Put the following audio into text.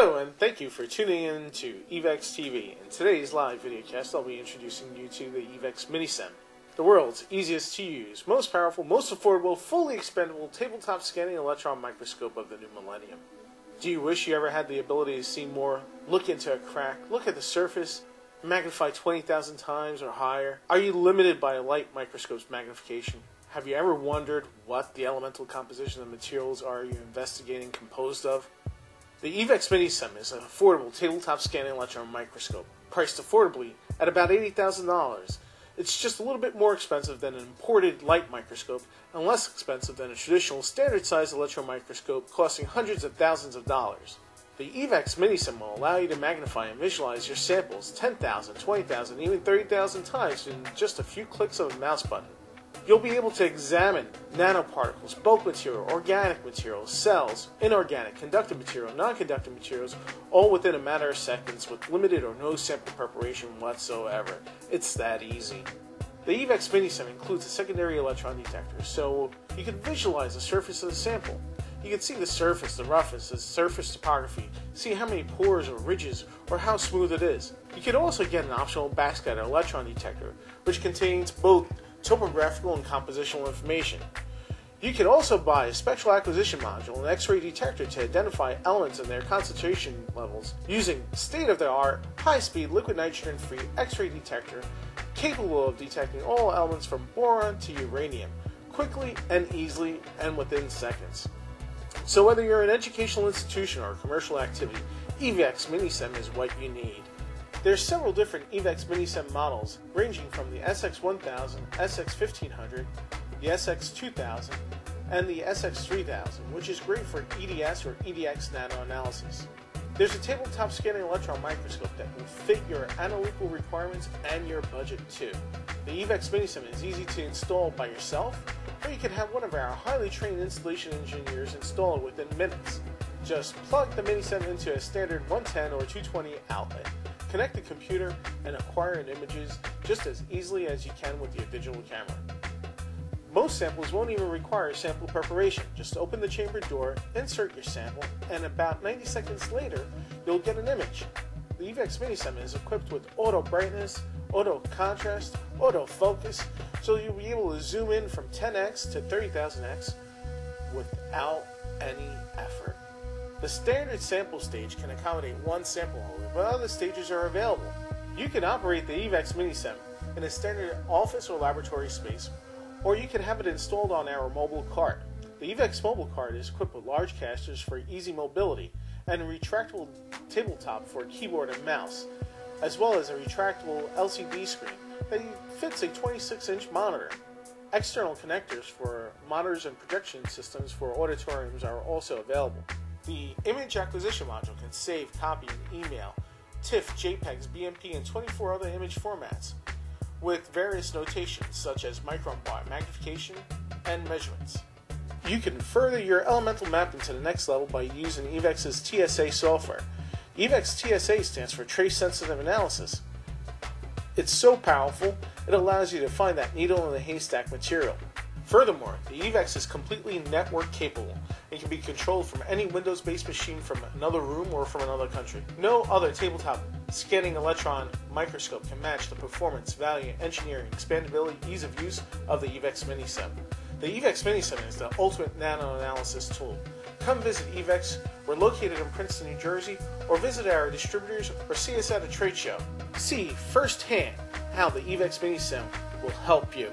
Hello, and thank you for tuning in to EVEX TV. In today's live videocast, I'll be introducing you to the EVEX Minisem, the world's easiest to use, most powerful, most affordable, fully expendable tabletop scanning electron microscope of the new millennium. Do you wish you ever had the ability to see more, look into a crack, look at the surface, magnify 20,000 times or higher? Are you limited by a light microscope's magnification? Have you ever wondered what the elemental composition of materials are you investigating composed of? The EVEX Minisem is an affordable tabletop scanning electron microscope, priced affordably at about $80,000. It's just a little bit more expensive than an imported light microscope and less expensive than a traditional standard sized electron microscope costing hundreds of thousands of dollars. The EVEX Minisem will allow you to magnify and visualize your samples 10,000, 20,000, even 30,000 times in just a few clicks of a mouse button. You'll be able to examine nanoparticles, bulk material, organic materials, cells, inorganic, conductive material, non-conductive materials, all within a matter of seconds with limited or no sample preparation whatsoever. It's that easy. The EVEX Minisem includes a secondary electron detector, so you can visualize the surface of the sample. You can see the surface, the roughness, the surface topography, see how many pores or ridges, or how smooth it is. You can also get an optional backscatter electron detector, which contains both topographical and compositional information. You can also buy a spectral acquisition module and X-ray detector to identify elements and their concentration levels using state-of-the-art, high-speed, liquid nitrogen-free X-ray detector capable of detecting all elements from boron to uranium quickly and easily and within seconds. So whether you're an educational institution or a commercial activity, EVEX Minisem is what you need. There's several different EVEX Minisem models, ranging from the SX1000, SX1500, the SX2000, and the SX3000, which is great for EDS or EDX nano analysis. There's a tabletop scanning electron microscope that will fit your analytical requirements and your budget too. The EVEX Minisem is easy to install by yourself, or you can have one of our highly trained installation engineers install it within minutes. Just plug the Minisem into a standard 110 or 220 outlet Connect the computer and acquire images just as easily as you can with your digital camera. Most samples won't even require sample preparation. Just open the chamber door, insert your sample, and about 90 seconds later, you'll get an image. The EVEX Minisem is equipped with auto brightness, auto contrast, auto focus, so you'll be able to zoom in from 10x to 30,000x without any effort. The standard sample stage can accommodate one sample holder, but other stages are available. You can operate the EVEX Minisem in a standard office or laboratory space, or you can have it installed on our mobile cart. The EVEX mobile cart is equipped with large casters for easy mobility and a retractable tabletop for a keyboard and mouse, as well as a retractable LCD screen that fits a 26 inch monitor. External connectors for monitors and projection systems for auditoriums are also available. The image acquisition module can save, copy, and email TIFF, JPEGs, BMP, and 24 other image formats with various notations such as micron bar, magnification, and measurements. You can further your elemental mapping to the next level by using EVEX's TSA software. EVEX TSA stands for Trace Sensitive Analysis. It's so powerful, it allows you to find that needle in the haystack material. Furthermore, the EVEX is completely network capable and can be controlled from any Windows based machine from another room or from another country. No other tabletop scanning electron microscope can match the performance, value, engineering, expandability, ease of use of the EVEX Minisem. The EVEX Minisem is the ultimate nano analysis tool. Come visit EVEX. We're located in Princeton, New Jersey, or visit our distributors or see us at a trade show. See firsthand how the EVEX Minisem will help you.